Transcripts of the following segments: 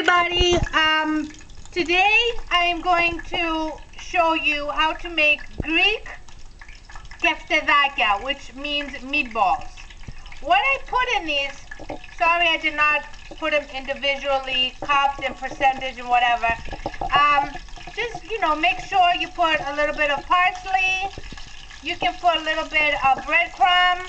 everybody. Um, today I am going to show you how to make Greek keftedakia, which means meatballs. What I put in these, sorry I did not put them individually, cupped and percentage and whatever. Um, just, you know, make sure you put a little bit of parsley. You can put a little bit of breadcrumb,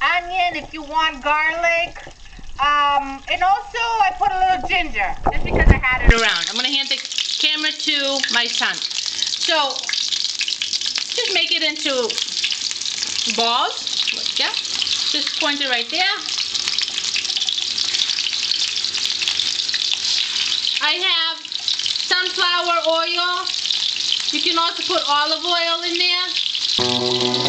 onion if you want garlic. Um, and also I put a little ginger, just because I had it around. I'm going to hand the camera to my son. So, just make it into balls. Yeah, just point it right there. I have sunflower oil. You can also put olive oil in there.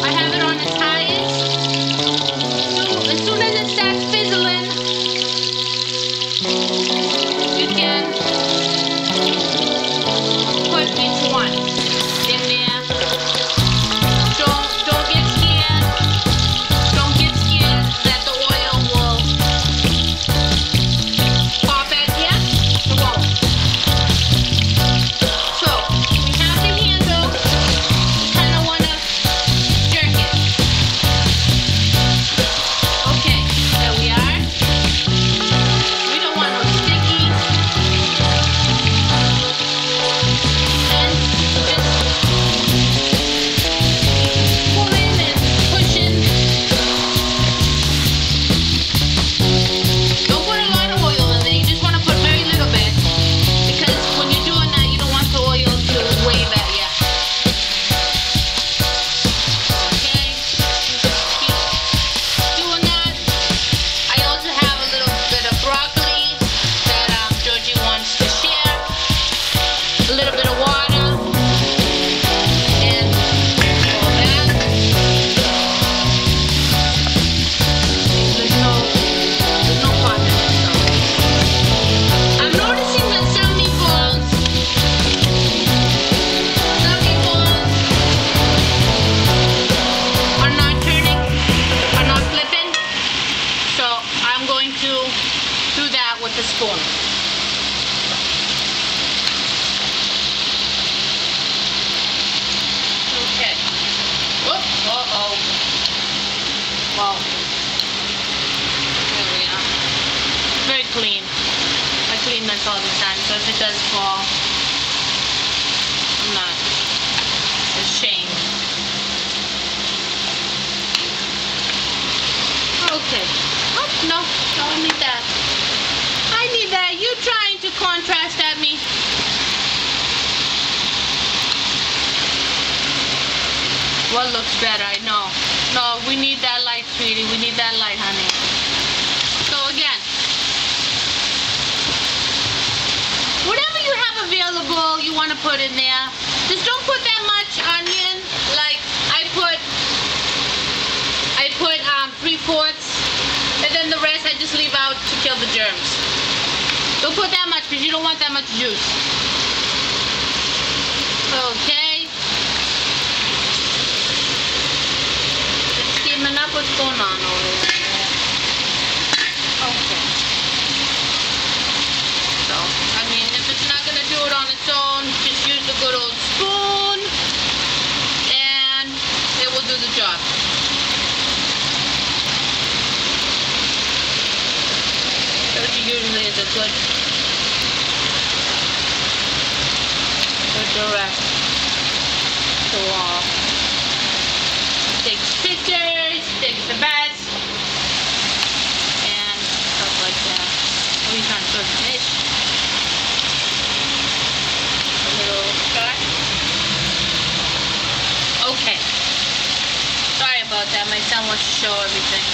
I need that. I need that. You trying to contrast at me? What looks better? I know. No, we need that light, sweetie. We need that light, honey. So again, whatever you have available, you want to put in there. Just don't put that much onion. Like I put, I put um, three fourths, and then the rest I just leave out to kill the germs. Don't put that much because you don't want that much juice. Okay. Just steaming up. What's going on over there? Okay. So, I mean, if it's not gonna do it on its own, just use the good old spoon, and it will do the job. Usually is a good, good direct to all. Takes pictures, takes the best, and stuff like that. Trying to cook fish? A little shot. Okay. Sorry about that. My son wants to show everything.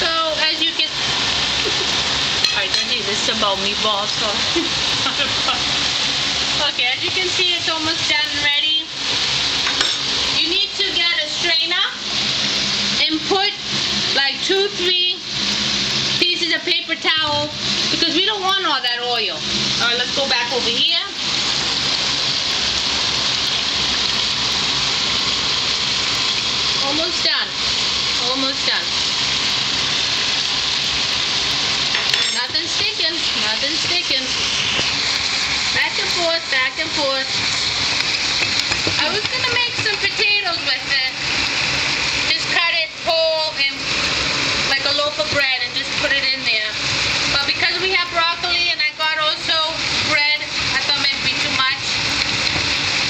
So as you can, do about meatballs. So okay, as you can see, it's almost done ready. You need to get a strainer and put like two, three pieces of paper towel because we don't want all that oil. All right, let's go back over here. Almost done. Almost done. Nothing sticking. Back and forth, back and forth. I was gonna make some potatoes with it. Just cut it whole and like a loaf of bread and just put it in there. But because we have broccoli and I got also bread, I thought maybe be too much.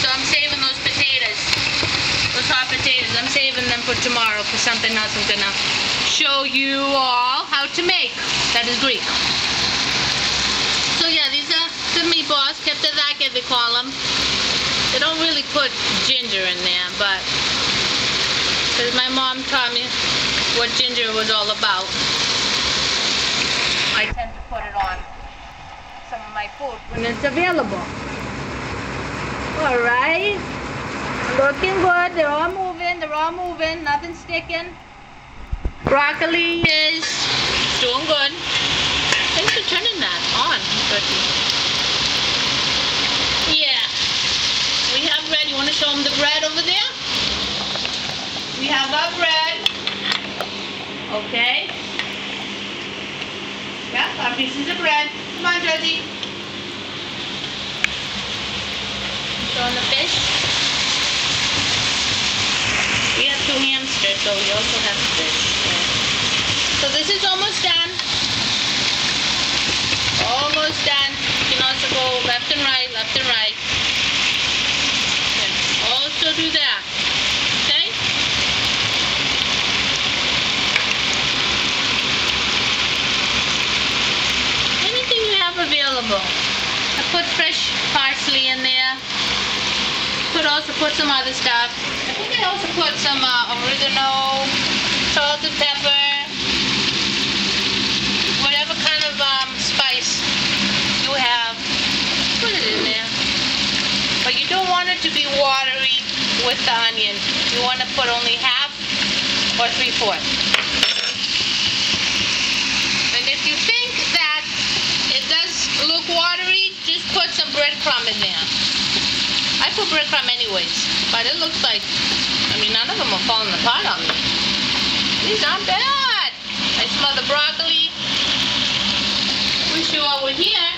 So I'm saving those potatoes. Those hot potatoes. I'm saving them for tomorrow for something else I'm gonna show you all how to make. That is Greek. So yeah, these are the meatballs, keftedaki they call them. Really put ginger in there, but because my mom taught me what ginger was all about. I tend to put it on some of my food when it's available. All right. Looking good. They're all moving. They're all moving. Nothing sticking. Broccoli is doing good. Thanks for turning that on. Yeah. We have bread. You want to show them the bread over there? We have our bread. Okay. Yeah, our pieces of bread. Come on, Georgie. Showing the fish. We have two hamsters, so we also have fish. Yeah. So this is almost done. Almost done. You can also go left and right, left and right. Also do that. Okay? Anything you have available. I put fresh parsley in there. Could also put some other stuff. I think I also put some uh, oregano, salt and pepper, whatever kind of um, spice you have. Put it in there. But you don't want it to be watery with the onion. You want to put only half or three fourths. And if you think that it does look watery, just put some breadcrumb in there. I put breadcrumb anyways, but it looks like, I mean, none of them are falling apart on me. These aren't bad. I smell the broccoli. Wish you all were here.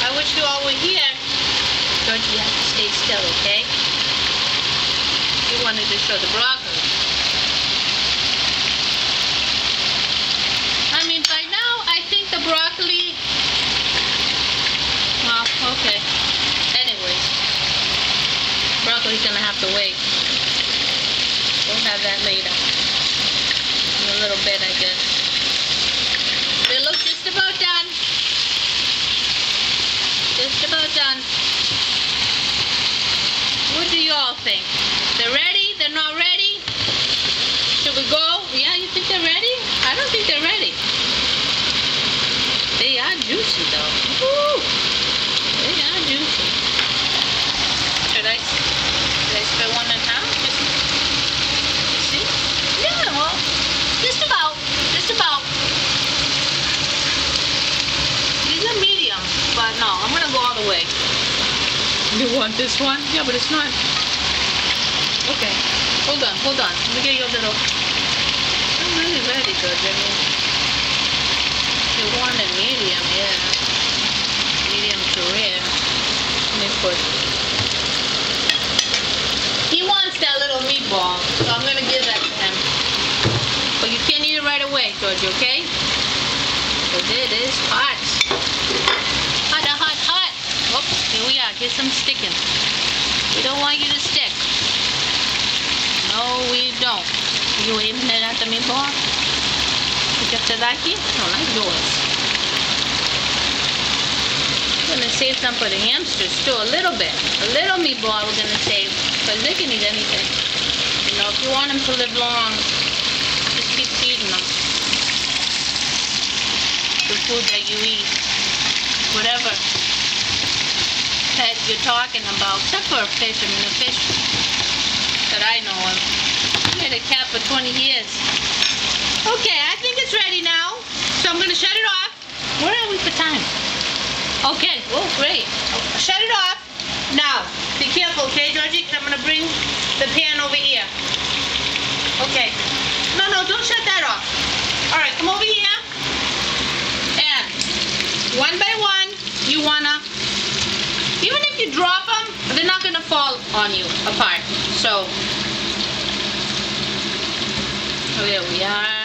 I wish you all were here. George, you have to stay still, okay? You wanted to show the broccoli. I mean, by now, I think the broccoli... Well, okay. Anyways, broccoli's gonna have to wait. We'll have that later. In a little bit, I guess. They look just about done. Just about done. What do you all think? They're ready? They're not ready? Should we go? Yeah, you think they're ready? I don't think they're ready. They are juicy though. Woo! They are juicy. Should I, should I split one in half? Just, see? Yeah, well, just about. Just about. These are medium, but no, I'm gonna go all the way. You want this one? Yeah, but it's not. Okay, hold on, hold on. Let me get your little. I'm really ready, good. I mean, you want a medium, yeah. Medium to rare. Let me put. He wants that little meatball, so I'm gonna give that to him. But you can't eat it right away, George, okay? Because it is. Hot, hot, hot. Oops, here we are. Here's some sticking. We don't want you to stick. No, we don't. You aiming it at the meatball? You got that here? No, not yours. We're gonna save some for the hamsters too, a little bit. A little meatball we're gonna save, because they can eat anything. You know, if you want them to live long, just keep feeding them. The food that you eat. Whatever you're talking about, except for a fish. I mean, a fish that I know of. I had a cat for 20 years. Okay, I think it's ready now. So I'm gonna shut it off. Where are we for time? Okay, oh great. Shut it off. Now, be careful, okay, Georgie? I'm gonna bring the pan over here. Okay. No, no, don't shut that off. All right, come over here. And one by one, you even if you drop them, they're not gonna fall on you apart. So, oh, there we are.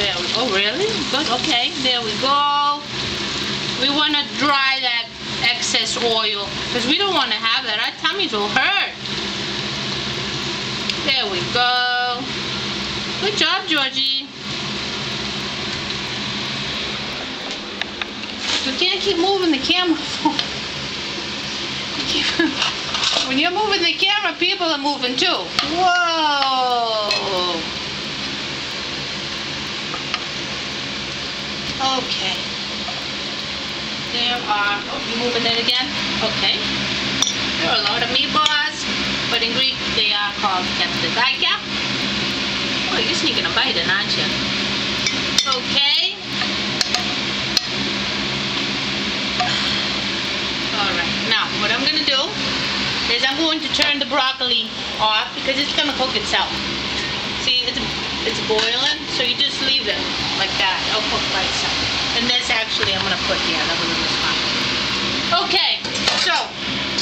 There we, oh really? Good, okay, there we go. We wanna dry that excess oil because we don't wanna have that. Our tummies will hurt. There we go. Good job, Georgie. We can't keep moving the camera. when you're moving the camera, people are moving too. Whoa. Okay. There are, oh, you moving it again? Okay. There are a lot of meatballs, but in Greek they are called keftedakia. Oh, you're sneaking a bite in, aren't you? Okay. Now what I'm gonna do is I'm going to turn the broccoli off because it's gonna cook itself. See, it's, it's boiling, so you just leave it like that. It'll cook by itself. And this actually I'm gonna put here, another little spot. Okay, so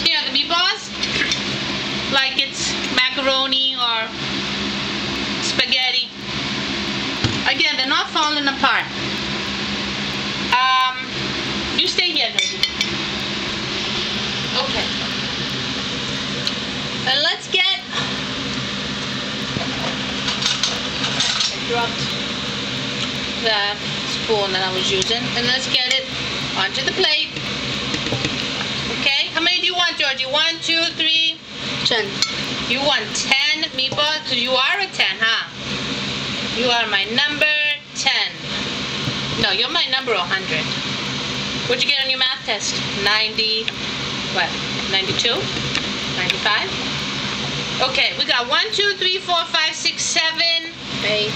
here are the meatballs. Like it's macaroni or spaghetti. Again, they're not falling apart. Um, you stay here. Okay. And let's get. I dropped the spoon that I was using, and let's get it onto the plate. Okay. How many do you want, Georgie? One, two, three. Ten. You want ten meatballs? you are a ten, huh? You are my number ten. No, you're my number hundred. What'd you get on your math test? Ninety. What? 92? 95? Okay, we got one, two, three, four, five, six, seven, Eight.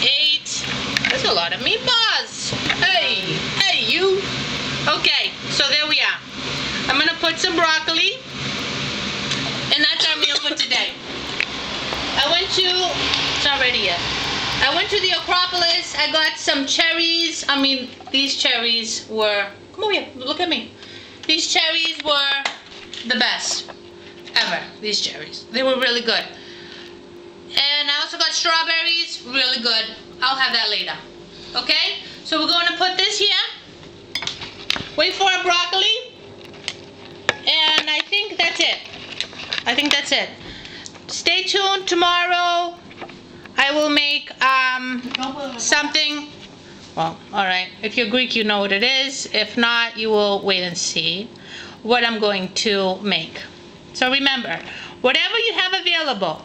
eight. That's a lot of meatballs. Hey, hey, you. Okay, so there we are. I'm gonna put some broccoli, and that's our meal for today. I went to, it's not ready yet. I went to the Acropolis. I got some cherries. I mean, these cherries were, come over here, look at me. These cherries were the best ever. These cherries. They were really good. And I also got strawberries, really good. I'll have that later. Okay? So we're going to put this here. Wait for our broccoli. And I think that's it. I think that's it. Stay tuned tomorrow. I will make um, something. Well, all right. If you're Greek, you know what it is. If not, you will wait and see what I'm going to make. So remember, whatever you have available,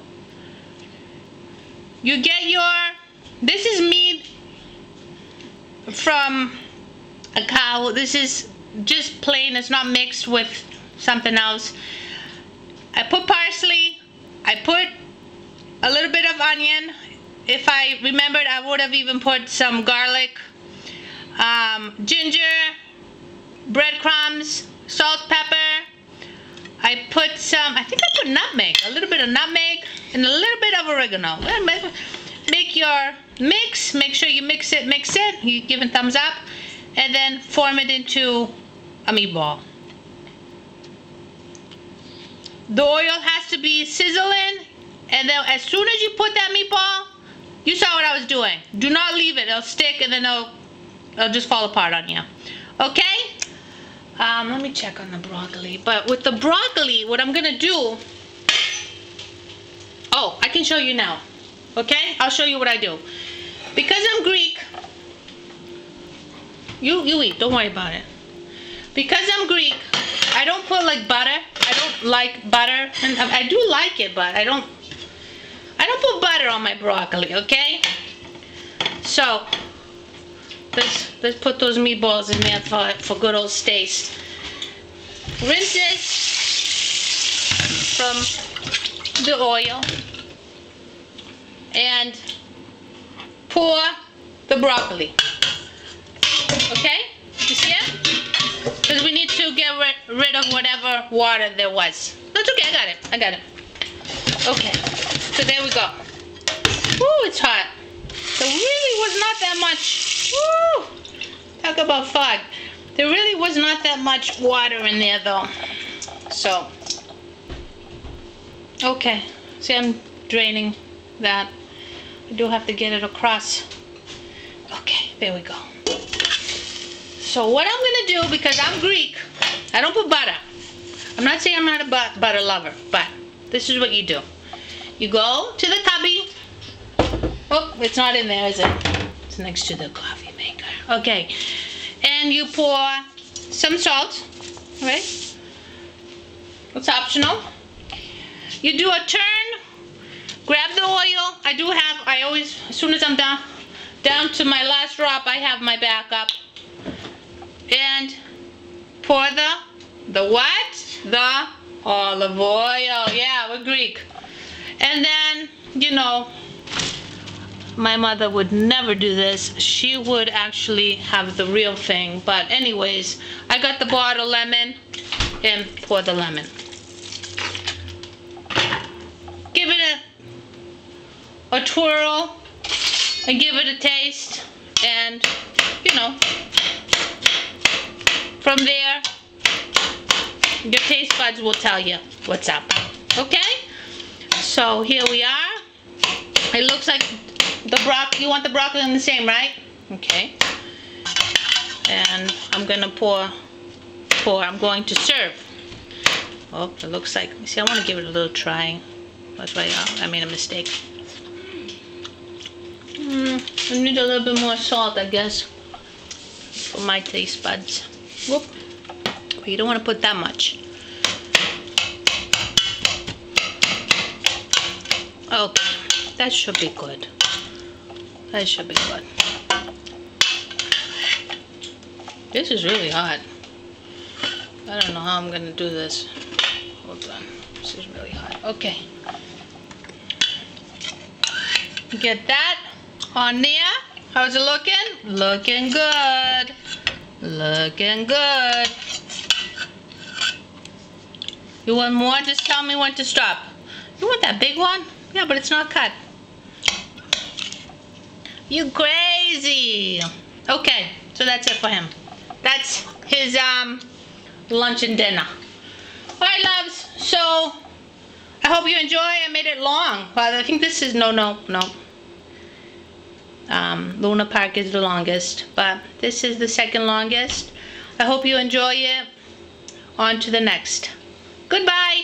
you get your, this is meat from a cow. This is just plain, it's not mixed with something else. I put parsley, I put a little bit of onion. If I remembered, I would have even put some garlic, um, ginger, breadcrumbs, salt, pepper. I put some, I think I put nutmeg, a little bit of nutmeg, and a little bit of oregano. Make your mix, make sure you mix it, mix it, you give it thumbs up, and then form it into a meatball. The oil has to be sizzling, and then as soon as you put that meatball, you saw what I was doing. Do not leave it, it'll stick and then it'll, it'll just fall apart on you. Okay? Um, let me check on the broccoli. But with the broccoli, what I'm gonna do, oh, I can show you now. Okay? I'll show you what I do. Because I'm Greek, you, you eat, don't worry about it. Because I'm Greek, I don't put like butter. I don't like butter. And I do like it, but I don't, I don't put butter on my broccoli, okay? So, let's, let's put those meatballs in there for, for good old taste. Rinse it from the oil and pour the broccoli. Okay? You see it? Because we need to get ri- rid of whatever water there was. That's okay, I got it. I got it. Okay, so there we go. Ooh, it's hot. There really was not that much Woo! Talk about fog. There really was not that much water in there though. So, okay. See, I'm draining that. I do have to get it across. Okay, there we go. So what I'm gonna do, because I'm Greek, I don't put butter. I'm not saying I'm not a butter lover, but this is what you do. You go to the cubby. Oh, it's not in there, is it? Next to the coffee maker. Okay. And you pour some salt, right? It's optional. You do a turn, grab the oil. I do have, I always, as soon as I'm down, down to my last drop, I have my backup. And pour the, the what? The olive oil. Yeah, we're Greek. And then, you know, my mother would never do this. She would actually have the real thing. But anyways, I got the bottle lemon and pour the lemon. Give it a, a twirl and give it a taste. And, you know, from there, your taste buds will tell you what's up. Okay? So here we are. It looks like the broccoli, you want the broccoli in the same, right? Okay. And I'm gonna pour, pour, I'm going to serve. Oh, it looks like, see, I wanna give it a little try. That's why I made a mistake. Mm, I need a little bit more salt, I guess, for my taste buds. Whoop. But you don't wanna put that much. Okay, that should be good. That should be good. This is really hot. I don't know how I'm gonna do this. Hold on. This is really hot. Okay. Get that on there. How's it looking? Looking good. Looking good. You want more? Just tell me when to stop. You want that big one? Yeah, but it's not cut. You crazy. Okay, so that's it for him. That's his um lunch and dinner. Alright loves, so I hope you enjoy. I made it long. But I think this is no no no. Um, Luna Park is the longest, but this is the second longest. I hope you enjoy it. On to the next. Goodbye.